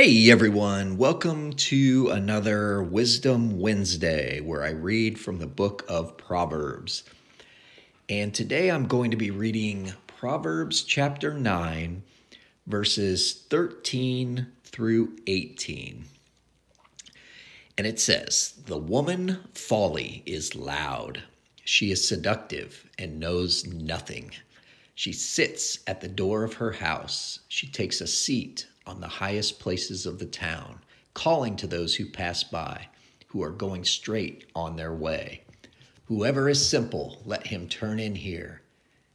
Hey everyone, welcome to another Wisdom Wednesday where I read from the book of Proverbs. And today I'm going to be reading Proverbs chapter 9, verses 13 through 18. And it says, The woman folly is loud, she is seductive and knows nothing. She sits at the door of her house, she takes a seat on the highest places of the town, calling to those who pass by, who are going straight on their way. Whoever is simple, let him turn in here.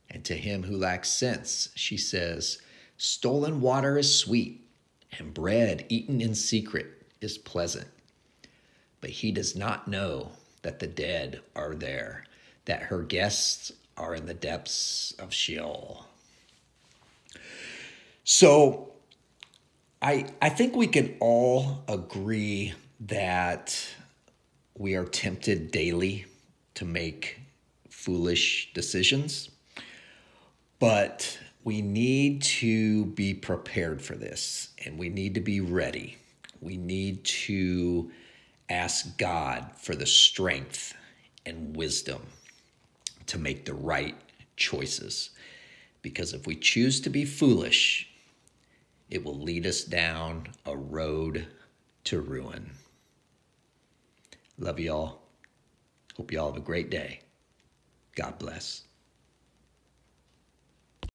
And to him who lacks sense, she says, Stolen water is sweet, and bread eaten in secret is pleasant. But he does not know that the dead are there, that her guests are in the depths of Sheol. So, I, I think we can all agree that we are tempted daily to make foolish decisions, but we need to be prepared for this and we need to be ready. We need to ask God for the strength and wisdom to make the right choices. Because if we choose to be foolish, it will lead us down a road to ruin. Love y'all. Hope y'all have a great day. God bless.